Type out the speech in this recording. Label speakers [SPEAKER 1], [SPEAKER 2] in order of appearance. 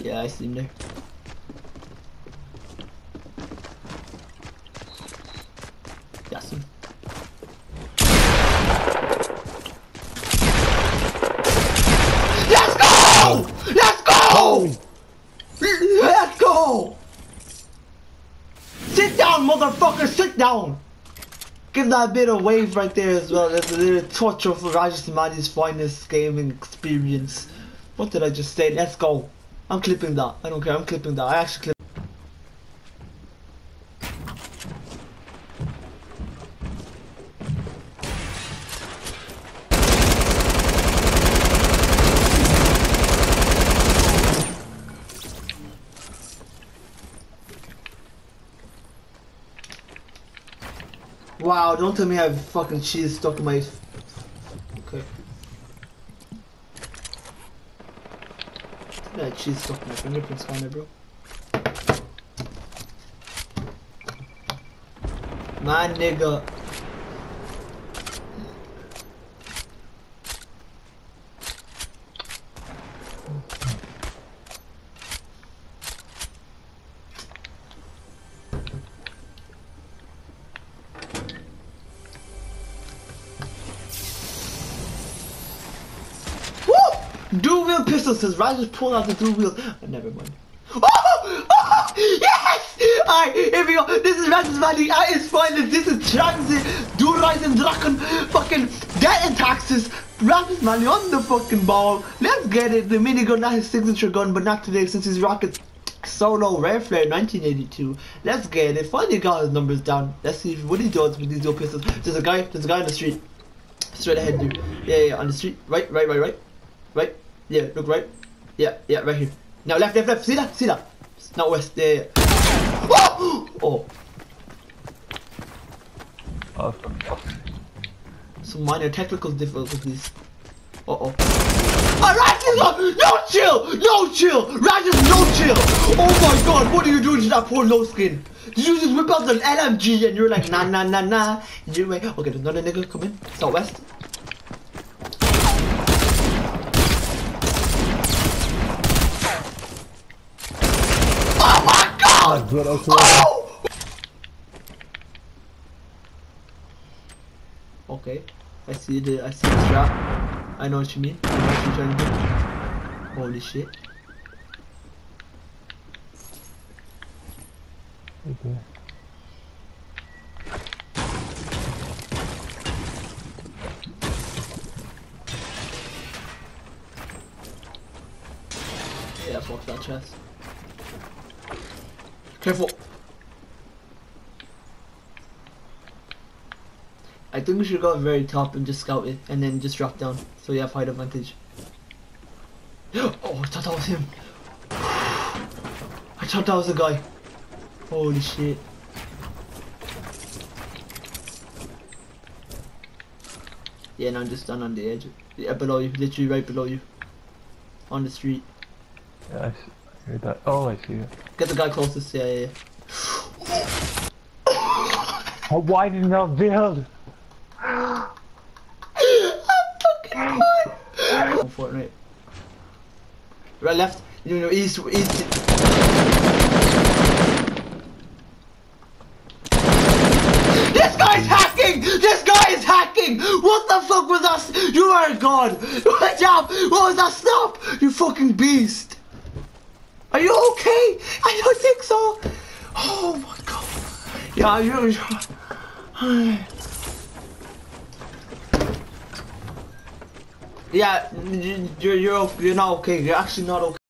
[SPEAKER 1] Yeah, I see him there. See him. Let's go! Let's go! Let's go! Sit down, motherfucker, sit down! Give that bit of wave right there as well. That's a little torture for Rajesh Samadi's finest gaming experience. What did I just say? Let's go. I'm clipping that. I don't care. I'm clipping that. I actually clip. Wow, don't tell me I have fucking cheese stuck in my... Okay. Had cheese stuck my fingerprints on there, bro. My nigga. Dual wield pistol says just pulled out the dual wield. Oh, never mind. Oh! Oh! Yes! Alright, here we go. This is Raj's Valley at its finest. This is Transit, Durisen Drachen, fucking debt and taxes. Raj's Valley on the fucking ball. Let's get it. The minigun, not his signature gun, but not today since he's rocket solo rare flare 1982. Let's get it. Finally got his numbers down. Let's see what he does with these dual pistols. There's a guy, there's a guy on the street. Straight ahead, dude. Yeah, yeah, on the street. Right, right, right, right. Right. Yeah, look right. Yeah, yeah, right here. Now left, left, left. See that? See that? Not west. Yeah. Oh! oh.
[SPEAKER 2] Oh.
[SPEAKER 1] Some minor technical difficulties. Uh oh. Alright, no, no chill! No chill! Rajas, no chill! Oh my god, what are you doing to that poor low skin? Did you just whip out an LMG and you're like, nah, nah, nah, nah? You wait? Okay, there's another nigga coming. Southwest. Oh god!
[SPEAKER 3] Good, okay.
[SPEAKER 1] Oh! Okay, I see the I see the trap. I know what you mean. I know what you're trying to do. Holy shit.
[SPEAKER 3] Okay.
[SPEAKER 1] Yeah, fuck that chest. Careful. I think we should go very top and just scout it and then just drop down so you have height advantage. Oh, I thought that was him. I thought that was a guy. Holy shit. Yeah, no, I'm just down on the edge. Yeah, below you, literally right below you. On the street.
[SPEAKER 2] Yeah, I, s- I heard that. Oh, I see it.
[SPEAKER 1] Get the guy closest, yeah, yeah, yeah.
[SPEAKER 2] Oh, why didn't build? I'm build?
[SPEAKER 1] Oh, Fortnite. Right, left. You know, east, east. This guy's hacking! This guy is hacking! What the fuck was that? You are a god! Good job! What was that stop? You fucking beast! Are you okay? I don't think so. Oh my god. Yeah, you're. Yeah, you- you're you're you're not okay. You're actually not okay.